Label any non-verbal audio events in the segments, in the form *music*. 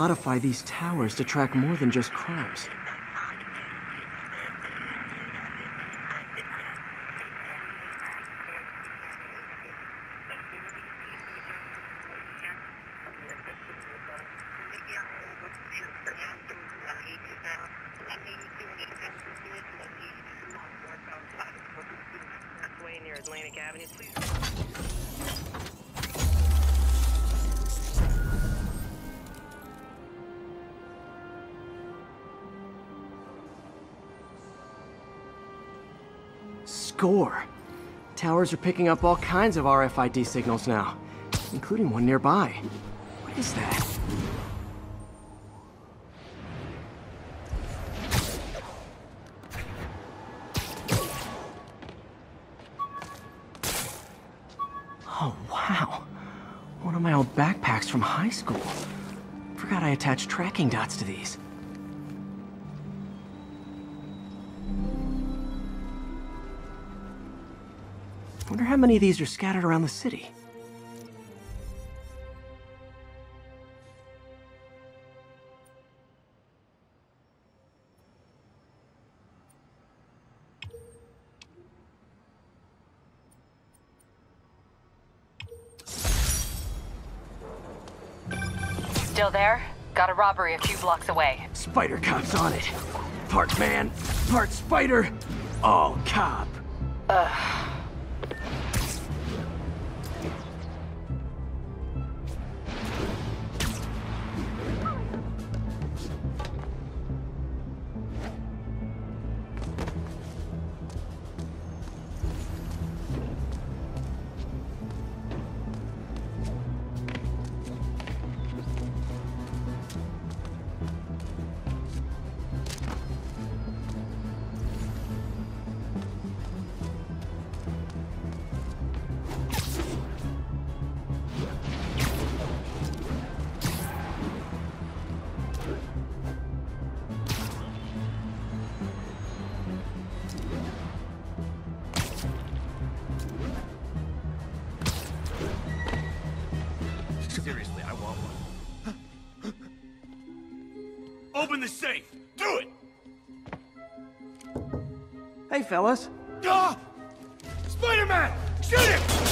modify these towers to track more than just crimes. Towers are picking up all kinds of RFID signals now, including one nearby. What is that? Oh, wow. One of my old backpacks from high school. Forgot I attached tracking dots to these. Wonder how many of these are scattered around the city. Still there? Got a robbery a few blocks away. Spider Cop's on it. Part man, part spider, all cop. Seriously, Open the safe! Do it! Hey, fellas. Ah! Spider-Man! Shoot him!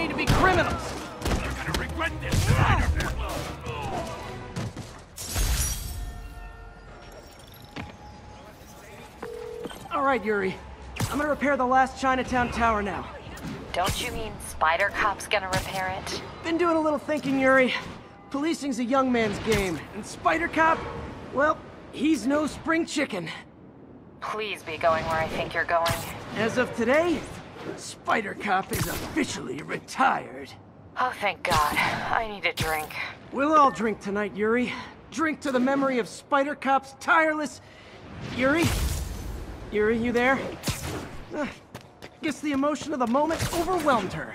Need to be criminals. You're gonna regret this! All right, Yuri. I'm gonna repair the last Chinatown tower now. Don't you mean Spider Cop's gonna repair it? Been doing a little thinking, Yuri. Policing's a young man's game, and Spider Cop, well, he's no spring chicken. Please be going where I think you're going. As of today, Spider Cop is officially retired. Oh, thank God. I need a drink. We'll all drink tonight, Yuri. Drink to the memory of Spider Cop's tireless... Yuri? Yuri, you there? Uh, guess the emotion of the moment overwhelmed her.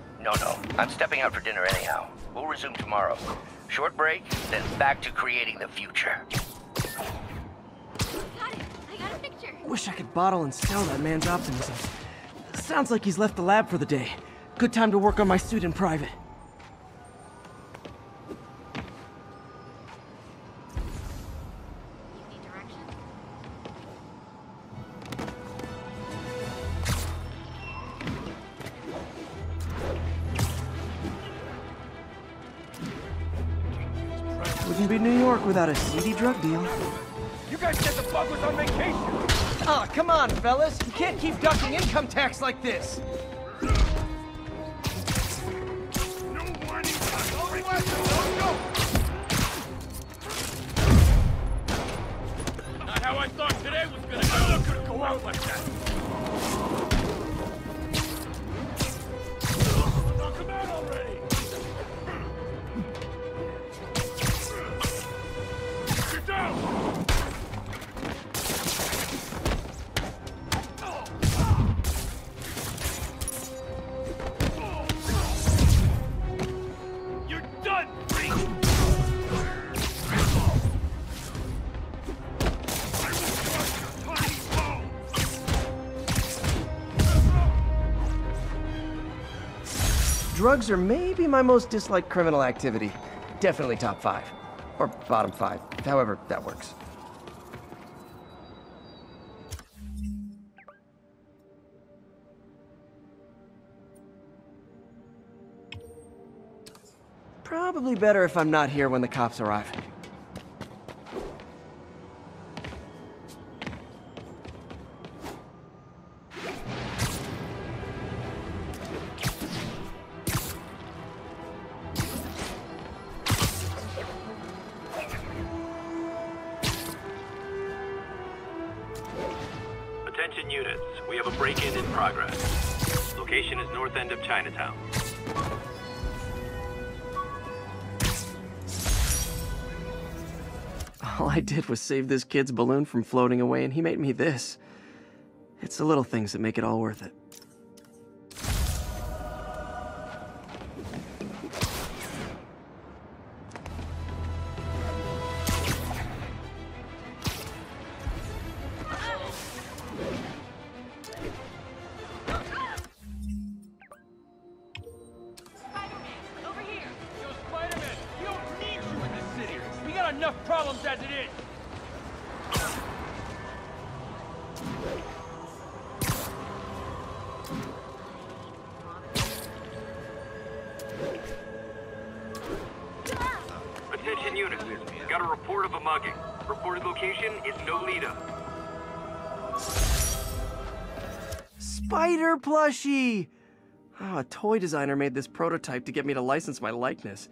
No, no. I'm stepping out for dinner anyhow. We'll resume tomorrow. Short break, then back to creating the future. Got it. I got a picture. Wish I could bottle and sell that man's optimism. Sounds like he's left the lab for the day. Good time to work on my suit in private. Drug deal. You guys said the bug was on vacation. Ah, come on, fellas. You can't keep ducking income tax like this. No warning. Don't relax. Don't go. Not how I thought today was gonna go. I'm not gonna go out like that. Knock him out already. Drugs are maybe my most disliked criminal activity. Definitely top five. Or bottom five, however that works. Probably better if I'm not here when the cops arrive. I did was save this kid's balloon from floating away, and he made me this. It's the little things that make it all worth it. Location is. Spider plushie! Oh, a toy designer made this prototype to get me to license my likeness.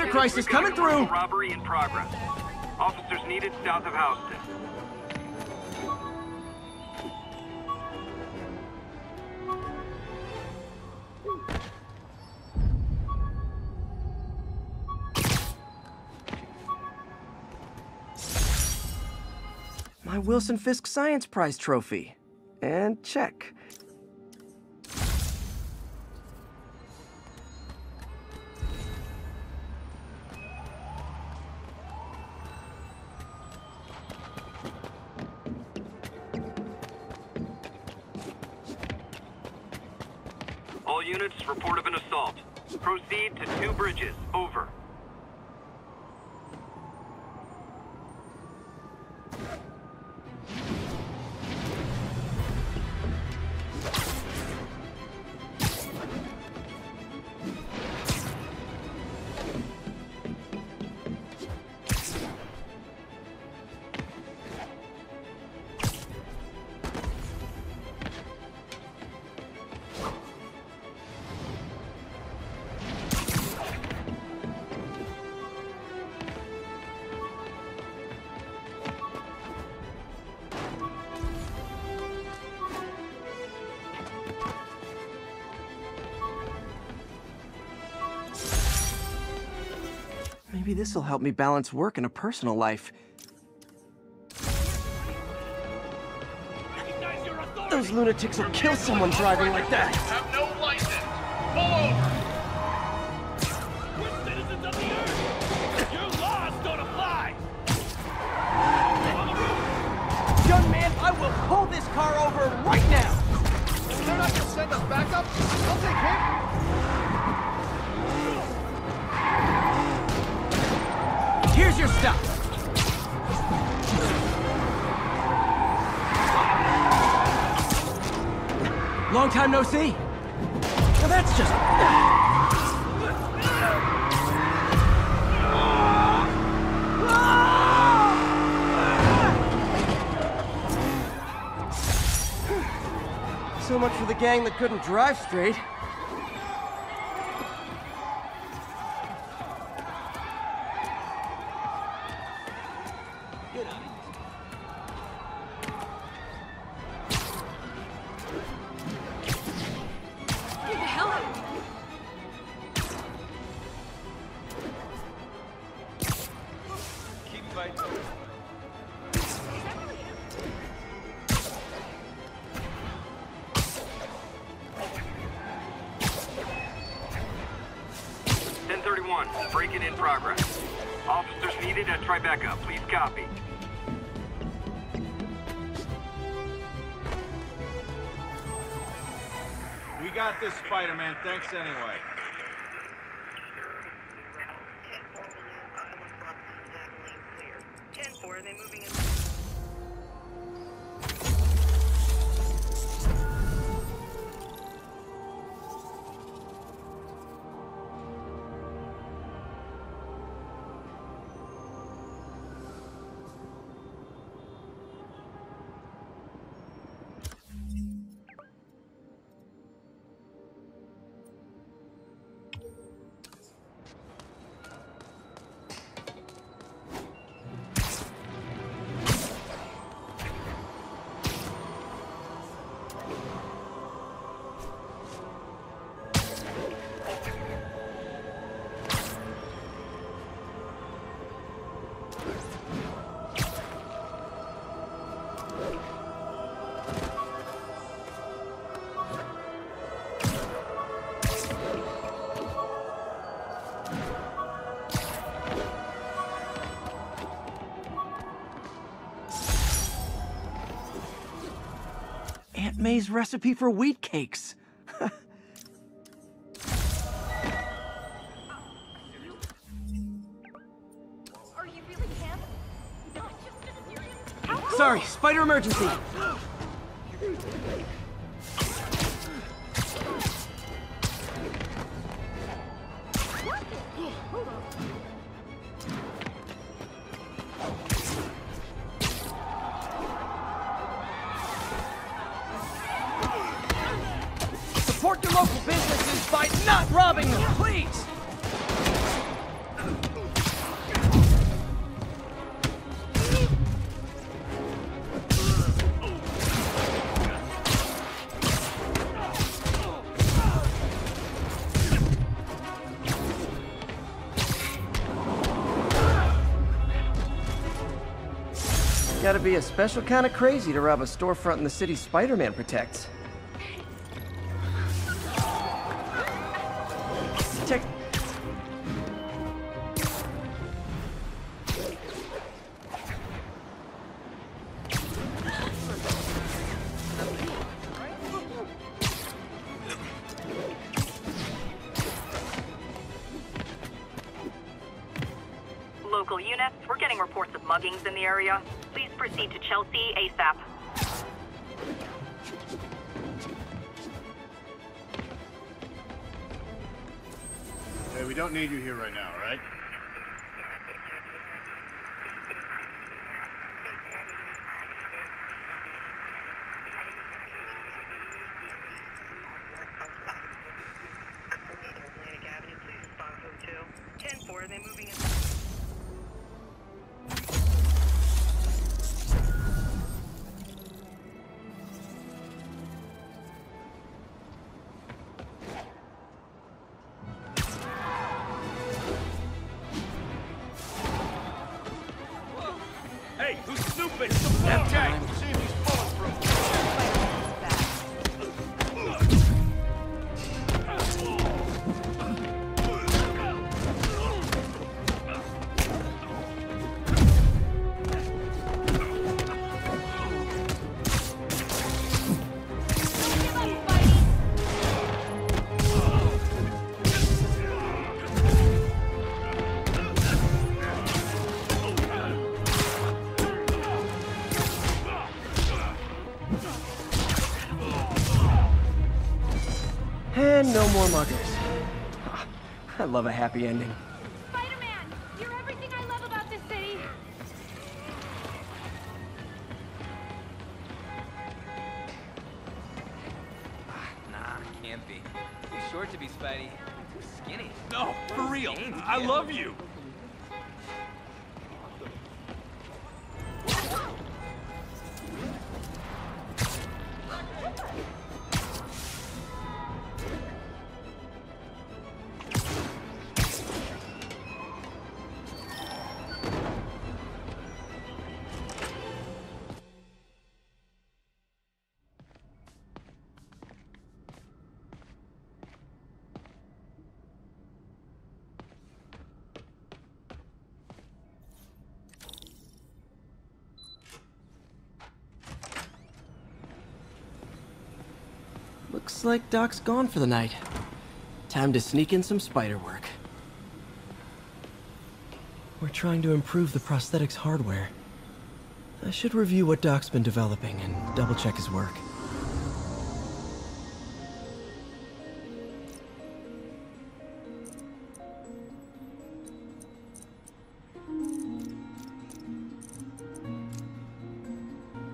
Spider crisis coming through! Robbery in progress. Officers needed south of Houston. My Wilson Fisk Science Prize trophy. And check. Maybe this'll help me balance work and a personal life. Those lunatics will kill someone driving like that. Have no license. Pull over. We're citizens of the earth. Your laws don't apply. On the roof. Young man, I will pull this car over right now! They're not gonna send us backup. I'll take him. Your stuff! Long time no see? Well, that's just... So much for the gang that couldn't drive straight. We got this, Spider-Man. Thanks anyway. May's recipe for wheat cakes. *laughs* Are you really him? Not just a serious. Sorry, spider emergency. Not robbing them, please! Gotta be a special kind of crazy to rob a storefront in the city Spider-Man protects. Hey, who's stupid? It's the guy. Love a happy ending. Looks like Doc's gone for the night. Time to sneak in some spider work. We're trying to improve the prosthetics hardware. I should review what Doc's been developing and double check his work.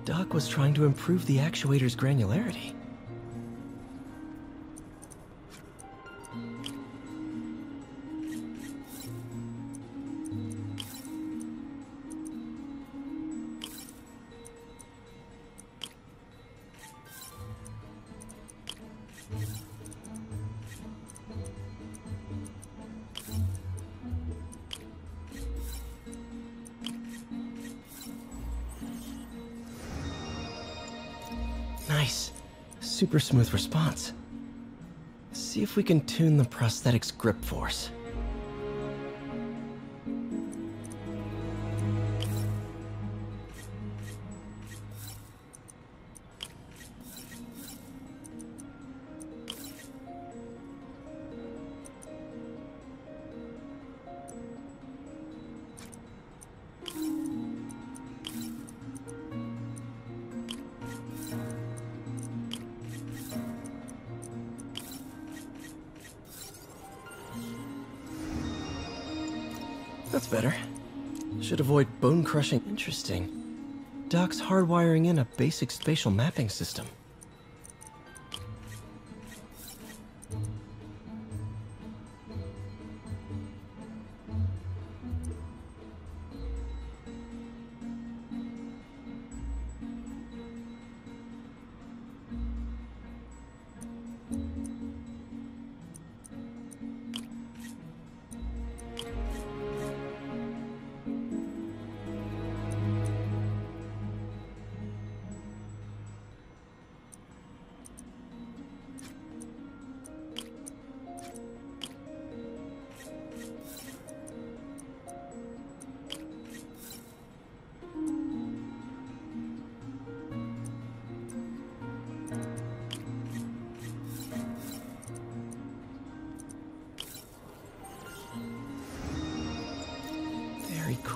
Doc was trying to improve the actuator's granularity. Super smooth response. See if we can tune the prosthetic's grip force. Interesting. Doc's hardwiring in a basic spatial mapping system.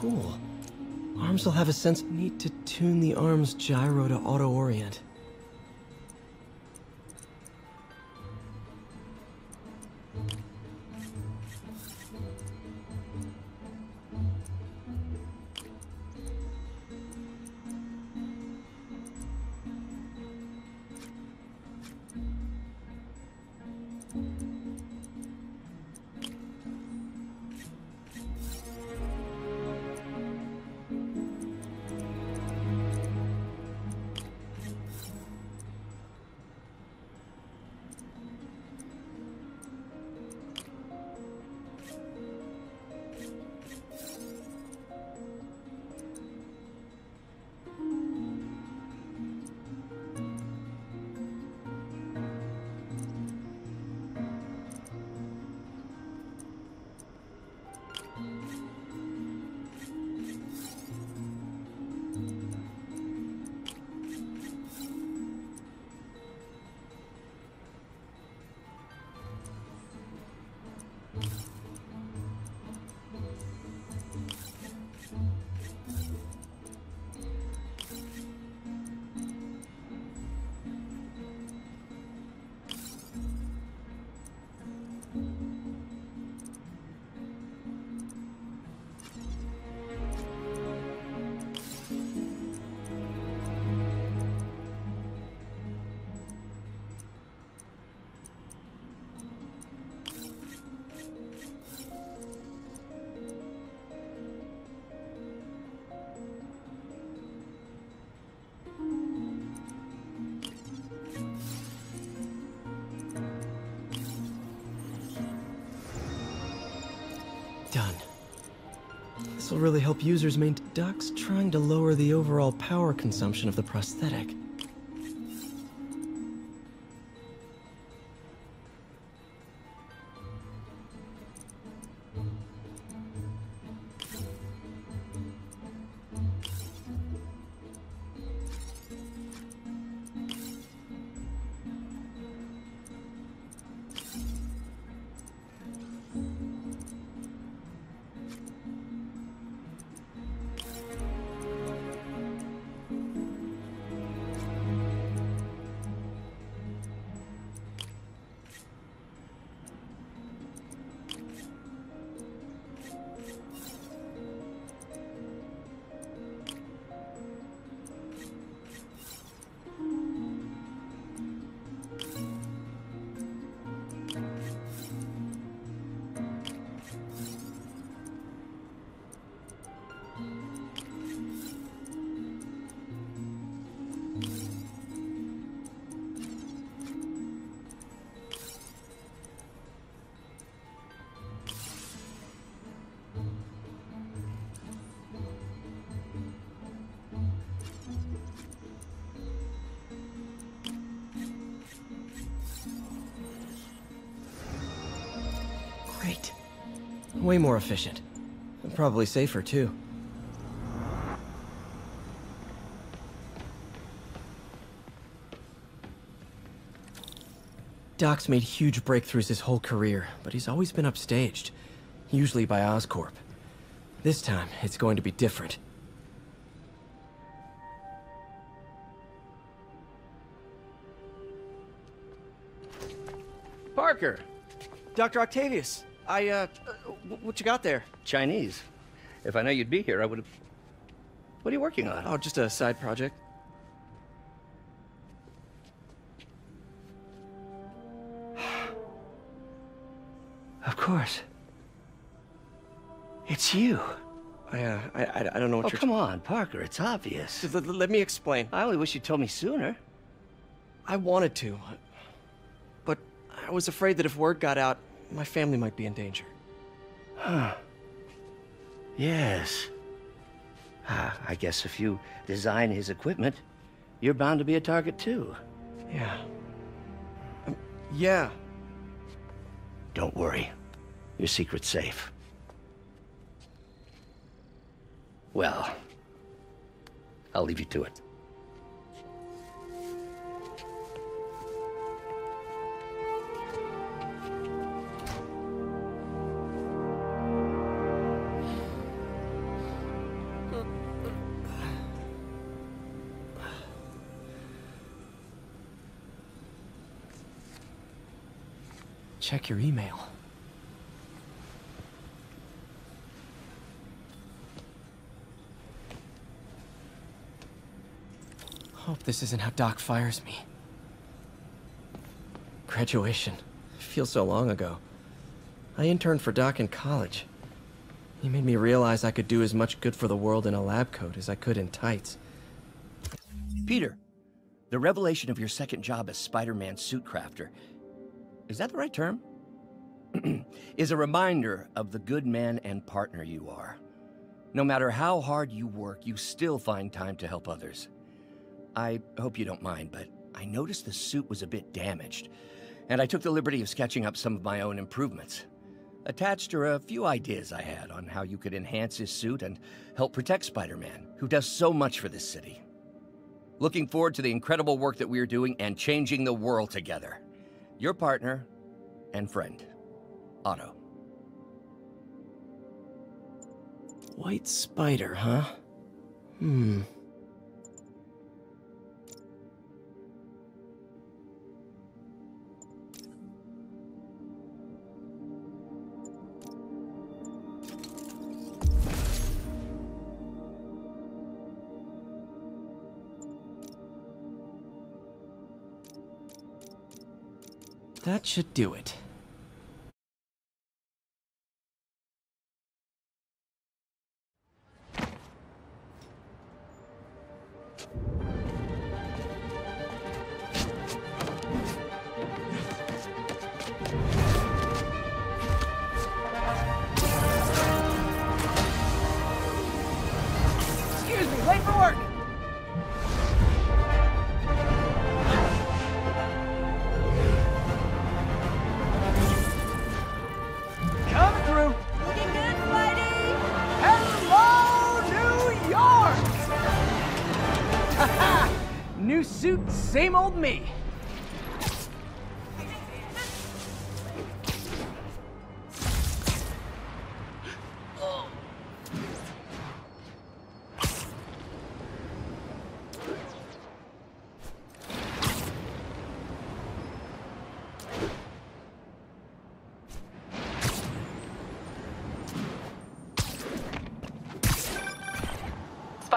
Cool. Arms will have a sense. Need to tune the arm's gyro to auto-orient. Done. This will really help users maintain. Doc's trying to lower the overall power consumption of the prosthetic. Way more efficient. And probably safer, too. Doc's made huge breakthroughs his whole career, but he's always been upstaged. Usually by Oscorp. This time, it's going to be different. Parker! Dr. Octavius, I, uh, uh, what you got there? Chinese. If I know you'd be here, I would have. What are you working on? Oh, just a side project. *sighs* Of course. It's you. I, uh, I, I, don't know what Oh, you're... come on, Parker. It's obvious. Let, let me explain. I only wish you'd told me sooner. I wanted to, but I was afraid that if word got out, my family might be in danger. Huh. *sighs* Yes. Ah, I guess if you design his equipment, you're bound to be a target too. Yeah. Um, yeah. Don't worry. Your secret's safe. Well, I'll leave you to it. Check your email. Hope this isn't how Doc fires me. Graduation. Feels so long ago. I interned for Doc in college. He made me realize I could do as much good for the world in a lab coat as I could in tights. Peter, the revelation of your second job as Spider-Man suit crafter, is that the right term? *clears throat* is a reminder of the good man and partner you are. No matter how hard you work, you still find time to help others. I hope you don't mind, but I noticed the suit was a bit damaged, and I took the liberty of sketching up some of my own improvements. Attached are a few ideas I had on how you could enhance his suit and help protect Spider-Man, who does so much for this city. Looking forward to the incredible work that we are doing and changing the world together. Your partner and friend, Otto. White spider, huh? Hmm. Should do it.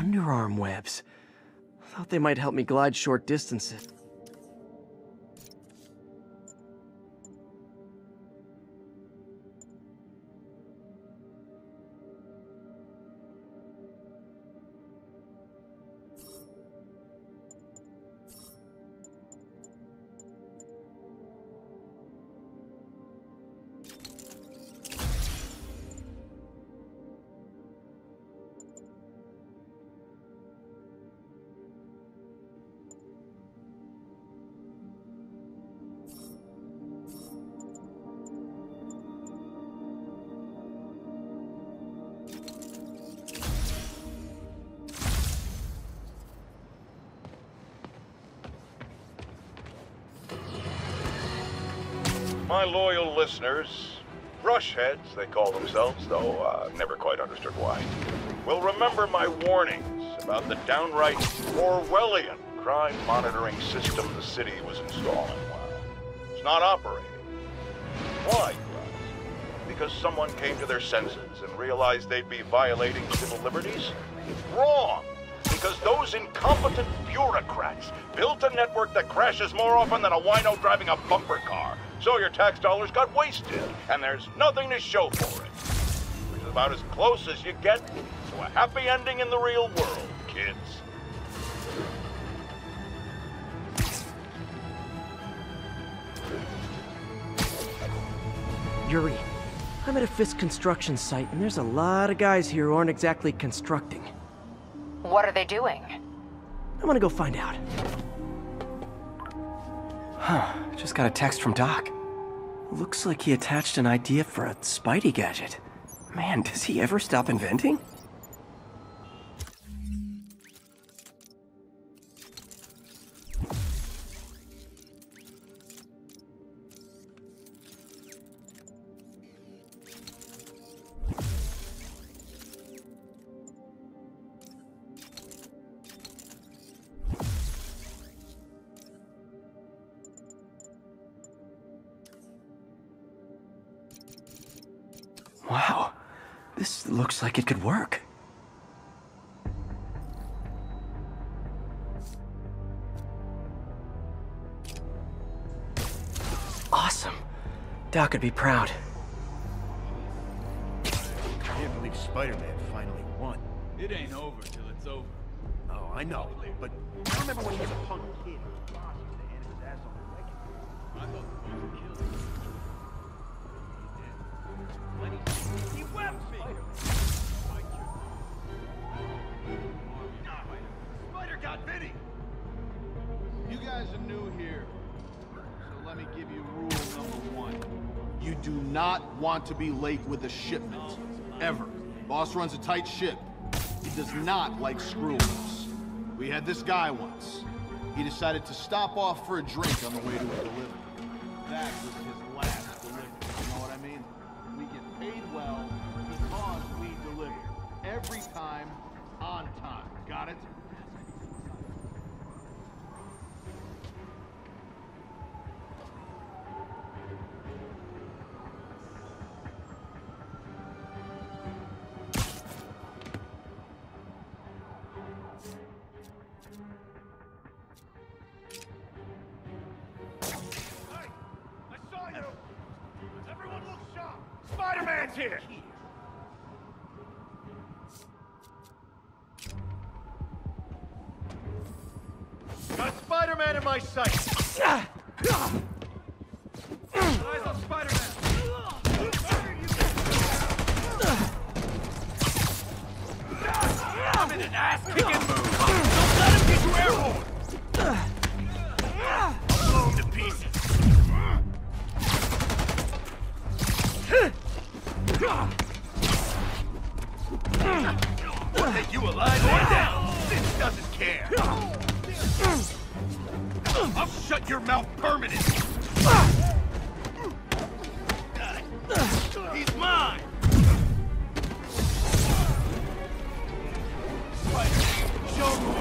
Underarm webs. Thought they might help me glide short distances. My loyal listeners, brushheads they call themselves, though I uh, never quite understood why, will remember my warnings about the downright Orwellian crime monitoring system the city was installing. Well, it's not operating. Why. Because someone came to their senses and realized they'd be violating civil liberties? Wrong! Because those incompetent bureaucrats built a network that crashes more often than a wino driving a bumper car. So your tax dollars got wasted, and there's nothing to show for it. Which is about as close as you get to a happy ending in the real world, kids. Yuri, I'm at a Fisk construction site, and there's a lot of guys here who aren't exactly constructing. What are they doing? I'm gonna go find out. Huh, just got a text from Doc. Looks like he attached an idea for a Spidey gadget. Man, does he ever stop inventing? Looks like it could work. Awesome. Doc would be proud. I can't believe Spider-Man finally won. It ain't over till it's over. Oh, I know, but I remember when he was a punk kid. His boss used to hand his ass on the record. I thought the did. He wept me! Spider got Vinny! You guys are new here, so let me give you rule number one. You do not want to be late with a shipment. Ever. Boss runs a tight ship. He does not like screw-ups. We had this guy once. He decided to stop off for a drink on the way to a delivery. That was his Every time, on time. Got it? I'm in an ass-kicking mood! Don't let him get you airborne! I'll blow him to pieces! What the you alive or down? This doesn't care. I'll shut your mouth permanently. He's mine. Oh!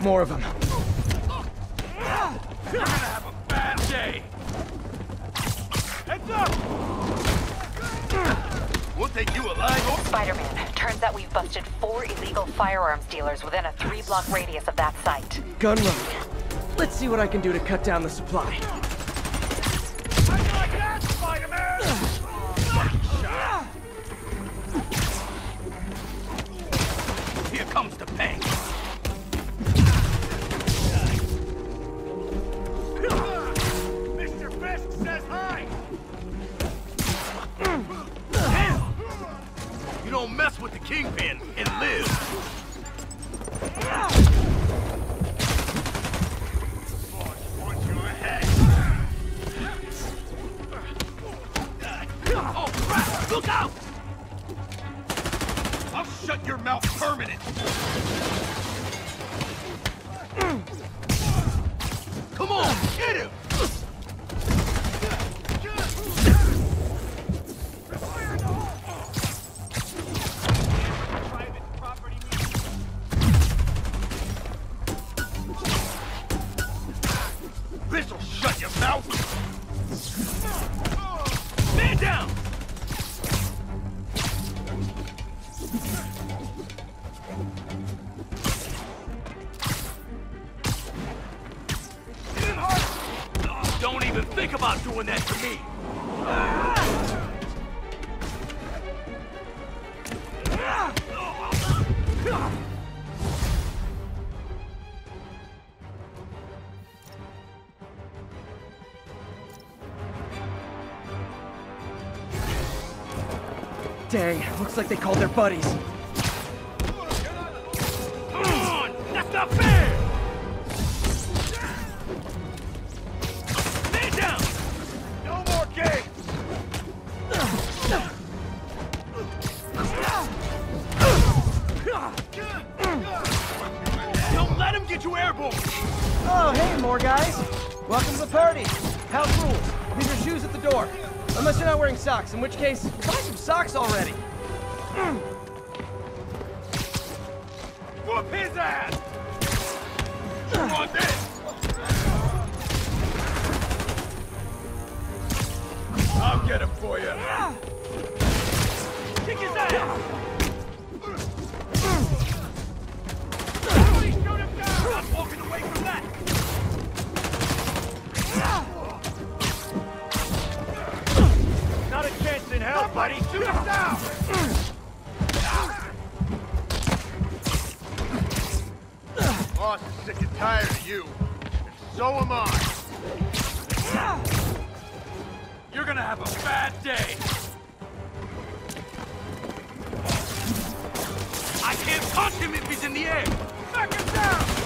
More of them. You're gonna have a bad day! Heads up! We'll take you alive. Spider-Man, turns out we've busted four illegal firearms dealers within a three-block radius of that site. Gun running. Let's see what I can do to cut down the supply. You don't mess with the kingpin and live. Look out! I'll shut your mouth permanent! Come on, get him! Looks like they called their buddies. Come on! That's not fair! Man down! No more games! Don't let him get you airborne! Oh, hey, more guys. Welcome to the party. House rules. Leave your shoes at the door. Unless you're not wearing socks, in which case, buy some socks already. Whoop his ass! You want this? I'll get him for you. Kick his ass! Somebody shoot him down! Not walking away from that! Not a chance in hell, buddy! Shoot him down! Boss is sick and tired of you. And so am I. You're gonna have a bad day. I can't punch him if he's in the air. Back him down.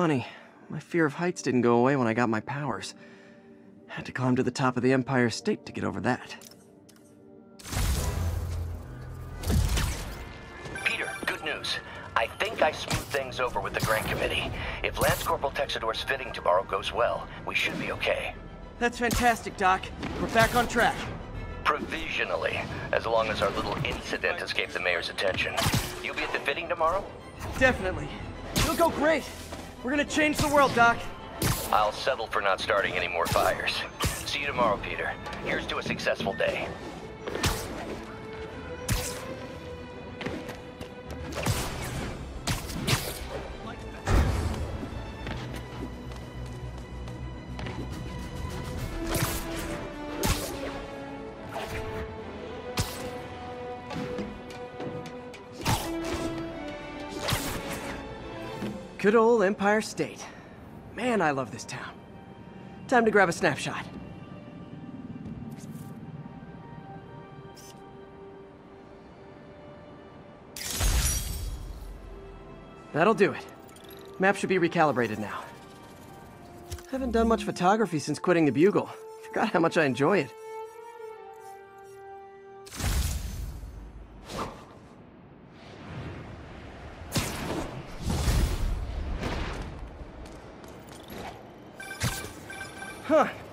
Funny, my fear of heights didn't go away when I got my powers. Had to climb to the top of the Empire State to get over that. Peter, good news. I think I smoothed things over with the Grant Committee. If Lance Corporal Texador's fitting tomorrow goes well, we should be okay. That's fantastic, Doc. We're back on track. Provisionally, as long as our little incident escaped the mayor's attention. You'll be at the fitting tomorrow? Definitely. It'll go great. We're gonna change the world, Doc. I'll settle for not starting any more fires. See you tomorrow, Peter. Here's to a successful day. Good old Empire State. Man, I love this town. Time to grab a snapshot. That'll do it. Map should be recalibrated now. Haven't done much photography since quitting the Bugle. Forgot how much I enjoy it.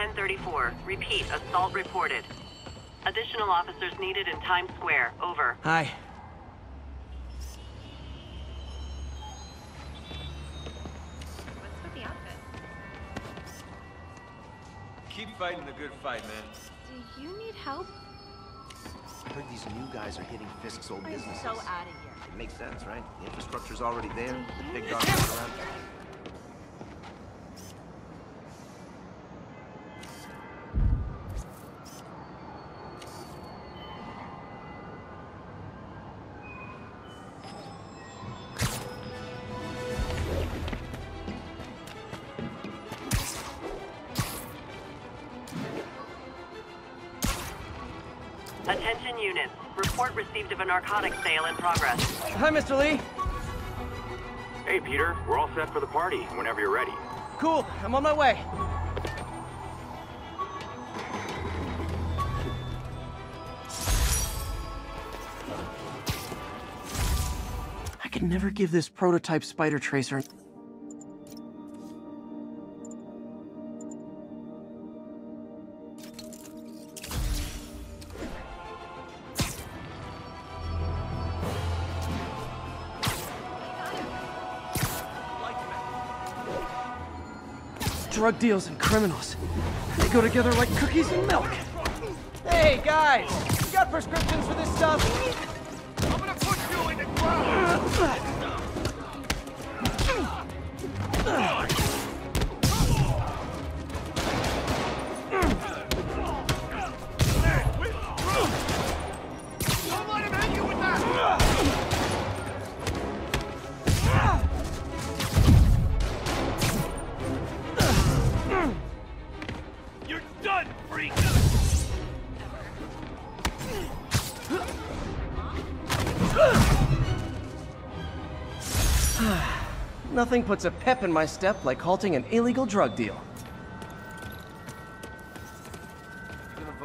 1034. Repeat, assault reported. Additional officers needed in Times Square. Over. Hi. What's with the outfit? Keep fighting the good fight, man. Do you need help? I heard these new guys are hitting Fisk's old I'm businesses. so outta here. It makes sense, right? The infrastructure's already there. The big dogs are around. Narcotics sale in progress. Hi, Mr. Lee. Hey, Peter. We're all set for the party whenever you're ready. Cool. I'm on my way. I can never give this prototype spider tracer. Drug deals and criminals. They go together like cookies and milk. Hey, guys! You got prescriptions for this stuff? I'm gonna put you in the ground! Nothing puts a pep in my step like halting an illegal drug deal.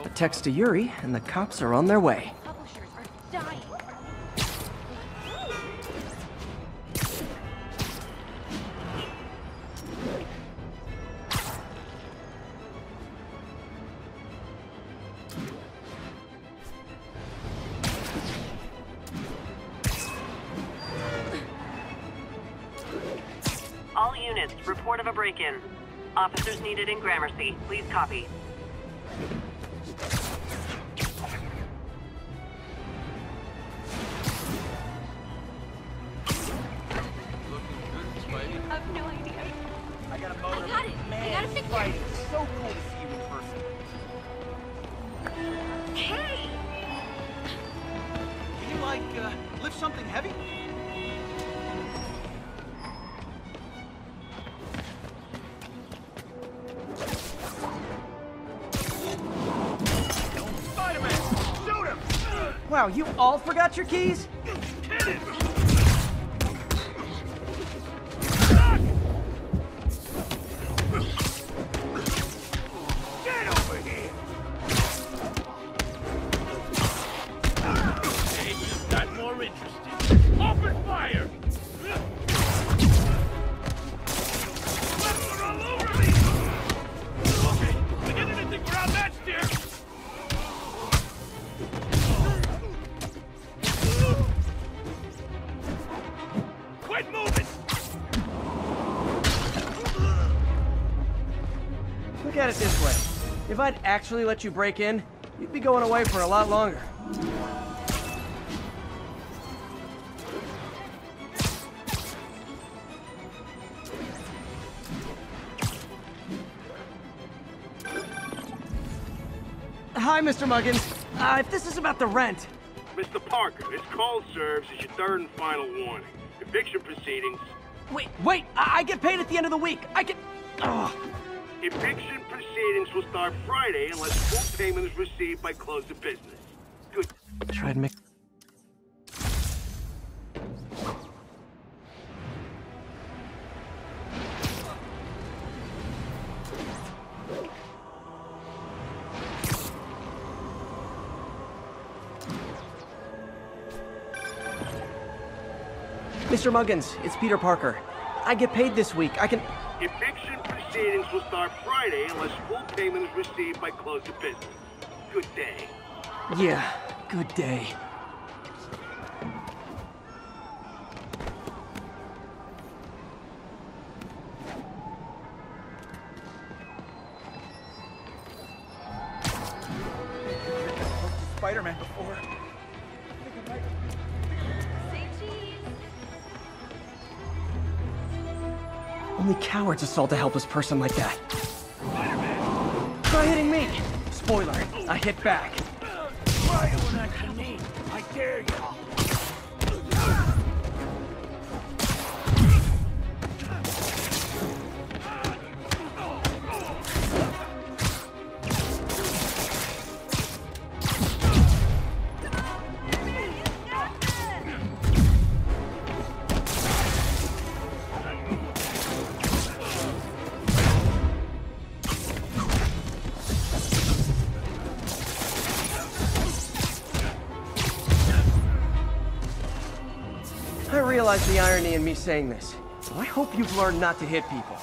A text to Yuri, and the cops are on their way. Officers needed in Gramercy. Please copy. I have no idea. I got a I motor. got it. I got a picture. Right. So cool to see you in person. Hey! Can you, like, uh, lift something heavy? You all forgot your keys? I'd actually let you break in, you'd be going away for a lot longer. Hi, Mr. Muggins. Uh, if this is about the rent, Mr. Parker, this call serves as your third and final warning. Eviction proceedings. Wait, wait! I, I get paid at the end of the week. I get. Ugh. Eviction will start Friday unless full payment is received by close of business. Good. Tried mix. Mr. Muggins, it's Peter Parker. I get paid this week. I can. Eviction proceedings will start Friday unless full payment is received by close of business. Good day. Yeah, good day. Only cowards assault a helpless person like that. Try hitting me! Spoiler, I hit back. Realize the irony in me saying this. So I hope you've learned not to hit people.